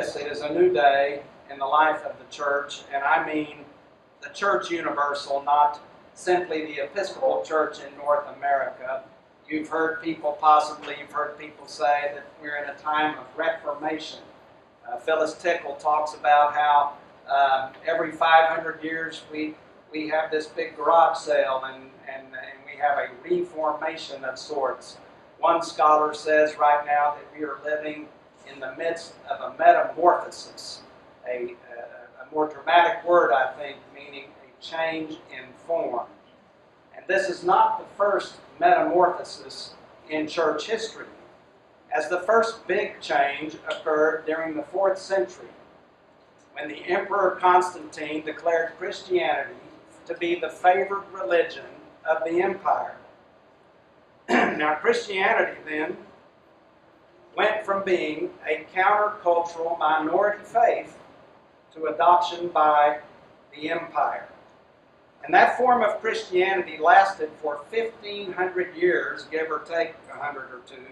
this. It is a new day in the life of the church, and I mean the church universal, not simply the Episcopal Church in North America. You've heard people, possibly, you've heard people say that we're in a time of reformation. Uh, Phyllis Tickle talks about how um, every 500 years we, we have this big garage sale and, and, and we have a reformation of sorts. One scholar says right now that we are living in the midst of a metamorphosis, a, a, a more dramatic word, I think, meaning a change in form. And this is not the first metamorphosis in church history, as the first big change occurred during the fourth century when the Emperor Constantine declared Christianity to be the favored religion of the empire. now, Christianity then went from being a countercultural minority faith to adoption by the empire. And that form of Christianity lasted for 1,500 years, give or take a hundred or two.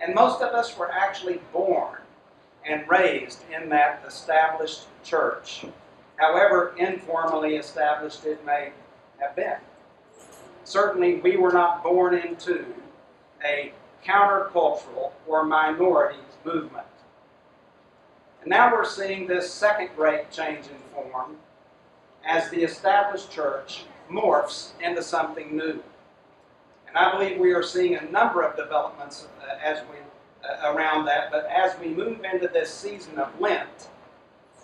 And most of us were actually born and raised in that established church, however informally established it may have been. Certainly, we were not born into a countercultural or minority movement. And now we're seeing this second great change in form as the established church morphs into something new. And I believe we are seeing a number of developments uh, as we uh, around that. But as we move into this season of Lent,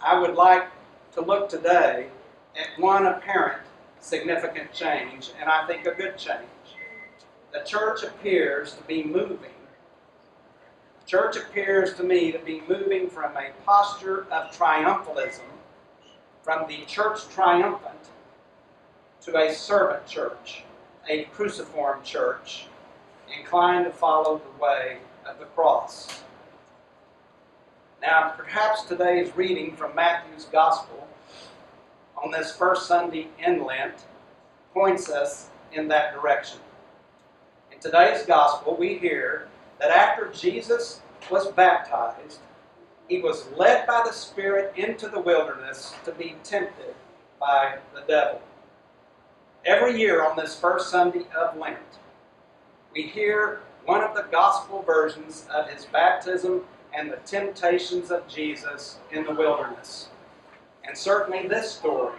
I would like to look today at one apparent significant change, and I think a good change. The church appears to be moving. The church appears to me to be moving from a posture of triumphalism, from the church triumphant, to a servant church, a cruciform church, inclined to follow the way of the cross. Now, perhaps today's reading from Matthew's Gospel on this first Sunday in Lent points us in that direction. In today's Gospel, we hear that after Jesus was baptized, he was led by the Spirit into the wilderness to be tempted by the devil. Every year on this first Sunday of Lent, we hear one of the gospel versions of his baptism and the temptations of Jesus in the wilderness. And certainly this story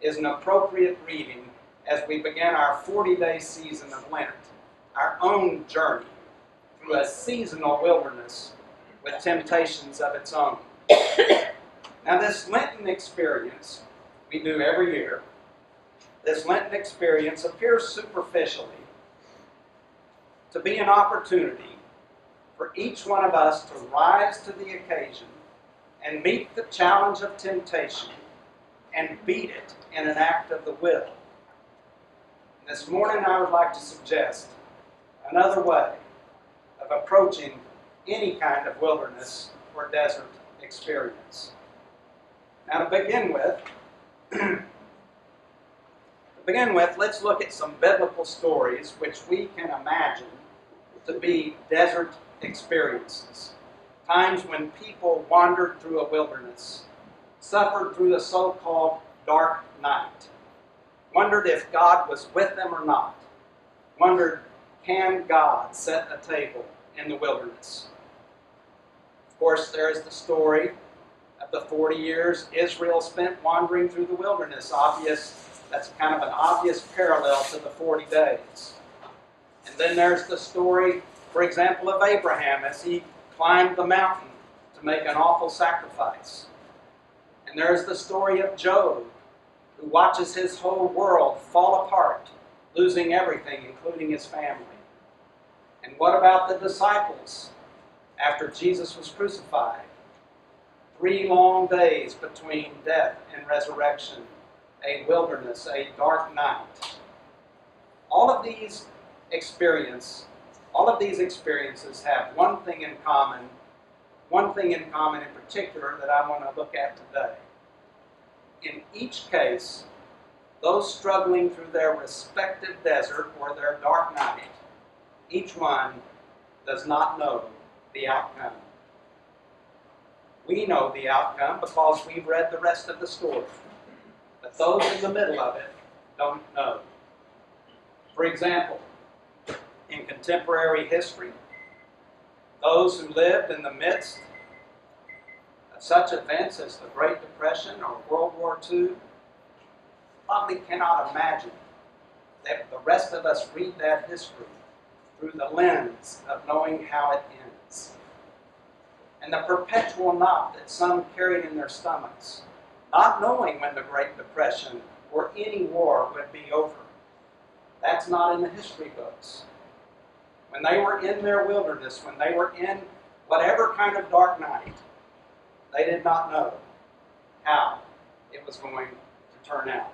is an appropriate reading as we begin our 40 day season of Lent, our own journey through a seasonal wilderness with temptations of its own. now, this Lenten experience we do every year, this Lenten experience appears superficially to be an opportunity for each one of us to rise to the occasion and meet the challenge of temptation and beat it in an act of the will. This morning, I would like to suggest another way of approaching any kind of wilderness or desert experience. Now, to begin with, to begin with, let's look at some biblical stories which we can imagine to be desert experiences. Times when people wandered through a wilderness, suffered through the so called dark night, wondered if God was with them or not, wondered, can God set a table in the wilderness? Of course, there is the story of the 40 years Israel spent wandering through the wilderness. Obvious, that's kind of an obvious parallel to the 40 days. And then there's the story, for example, of Abraham as he climbed the mountain to make an awful sacrifice. And there's the story of Job, who watches his whole world fall apart, losing everything, including his family. And what about the disciples after Jesus was crucified? Three long days between death and resurrection, a wilderness, a dark night. All of these experience, all of these experiences have one thing in common, one thing in common in particular that I want to look at today. In each case, those struggling through their respective desert or their dark night, each one does not know the outcome. We know the outcome because we've read the rest of the story. But those in the middle of it don't know. For example, in contemporary history, those who lived in the midst of such events as the Great Depression or World War II probably cannot imagine that the rest of us read that history through the lens of knowing how it ends. And the perpetual knot that some carried in their stomachs, not knowing when the Great Depression or any war would be over. That's not in the history books. When they were in their wilderness, when they were in whatever kind of dark night, they did not know how it was going to turn out.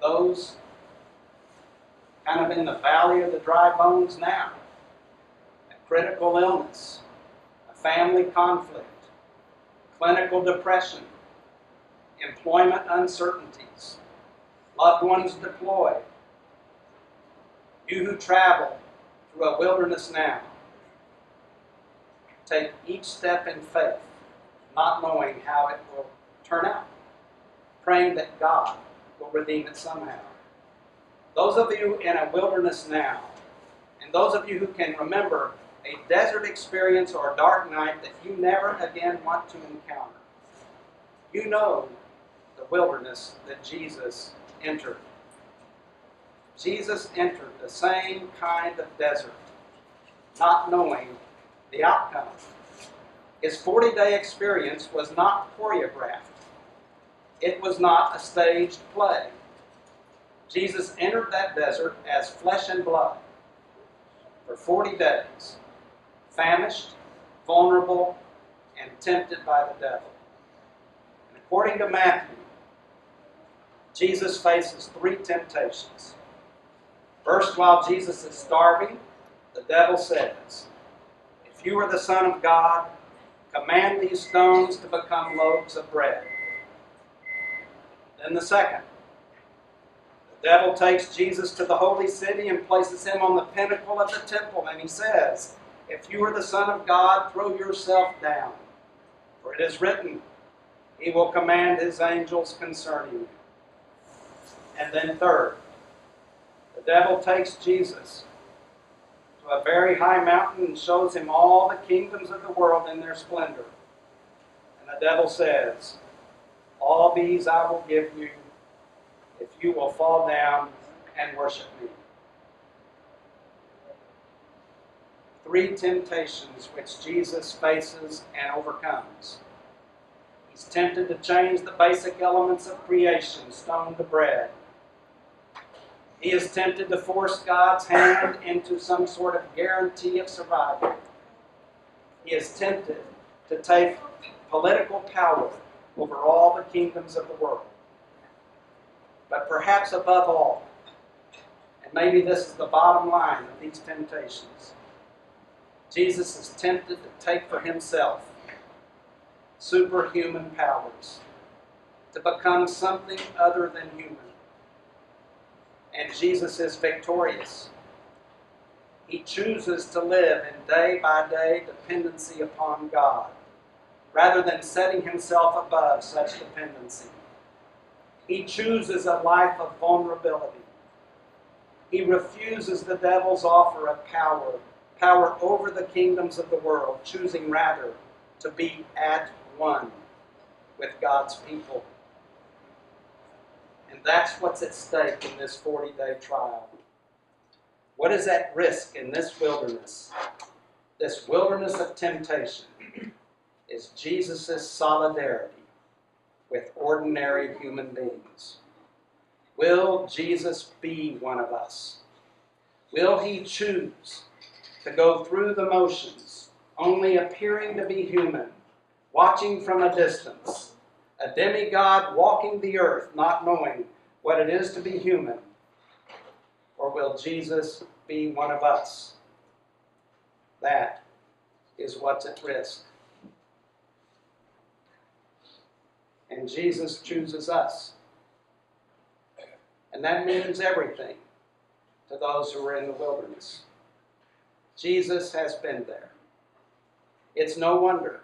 Those kind of in the valley of the dry bones now, a critical illness, a family conflict, clinical depression, employment uncertainties, loved ones deployed, you who travel through a wilderness now, take each step in faith, not knowing how it will turn out, praying that God will redeem it somehow. Those of you in a wilderness now, and those of you who can remember a desert experience or a dark night that you never again want to encounter, you know the wilderness that Jesus entered. Jesus entered the same kind of desert, not knowing the outcome. His 40 day experience was not choreographed, it was not a staged play. Jesus entered that desert as flesh and blood for 40 days, famished, vulnerable, and tempted by the devil. And according to Matthew, Jesus faces three temptations. First, while Jesus is starving, the devil says, If you are the Son of God, command these stones to become loaves of bread. Then the second, the devil takes Jesus to the holy city and places him on the pinnacle of the temple, and he says, If you are the Son of God, throw yourself down. For it is written, He will command His angels concerning you. And then, third, the devil takes Jesus to a very high mountain and shows him all the kingdoms of the world in their splendor. And the devil says, All these I will give you if you will fall down and worship me. Three temptations which Jesus faces and overcomes. He's tempted to change the basic elements of creation, stone to bread. He is tempted to force God's hand into some sort of guarantee of survival. He is tempted to take political power over all the kingdoms of the world. But perhaps above all, and maybe this is the bottom line of these temptations, Jesus is tempted to take for himself superhuman powers, to become something other than human. And Jesus is victorious. He chooses to live in day by day dependency upon God, rather than setting himself above such dependency. He chooses a life of vulnerability. He refuses the devil's offer of power, power over the kingdoms of the world, choosing rather to be at one with God's people. And that's what's at stake in this 40 day trial. What is at risk in this wilderness? This wilderness of temptation is Jesus' solidarity with ordinary human beings. Will Jesus be one of us? Will he choose to go through the motions, only appearing to be human, watching from a distance, a demigod walking the earth, not knowing what it is to be human? Or will Jesus be one of us? That is what's at risk. And Jesus chooses us. And that means everything to those who are in the wilderness. Jesus has been there. It's no wonder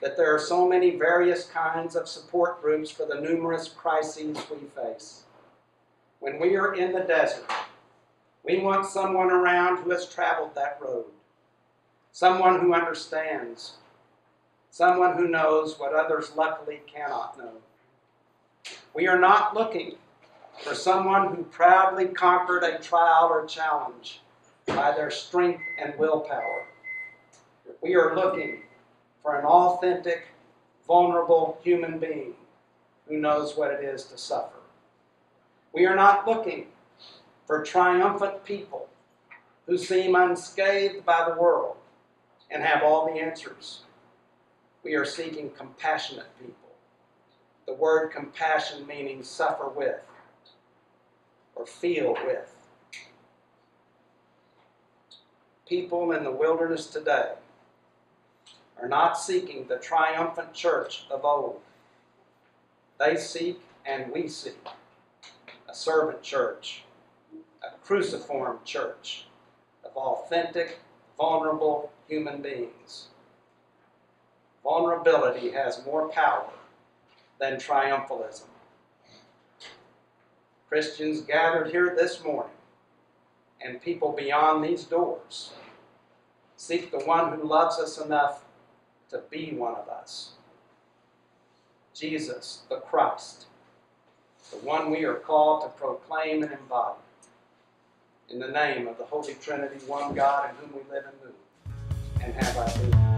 that there are so many various kinds of support groups for the numerous crises we face. When we are in the desert, we want someone around who has traveled that road, someone who understands, someone who knows what others luckily cannot know. We are not looking for someone who proudly conquered a trial or challenge by their strength and willpower. We are looking for an authentic, vulnerable human being who knows what it is to suffer. We are not looking for triumphant people who seem unscathed by the world and have all the answers. We are seeking compassionate people. The word compassion meaning suffer with or feel with. People in the wilderness today are not seeking the triumphant church of old. They seek, and we seek, a servant church, a cruciform church of authentic, vulnerable human beings. Vulnerability has more power than triumphalism. Christians gathered here this morning and people beyond these doors seek the one who loves us enough to be one of us. Jesus, the Christ, the one we are called to proclaim and embody. In the name of the Holy Trinity, one God in whom we live and move and have our being.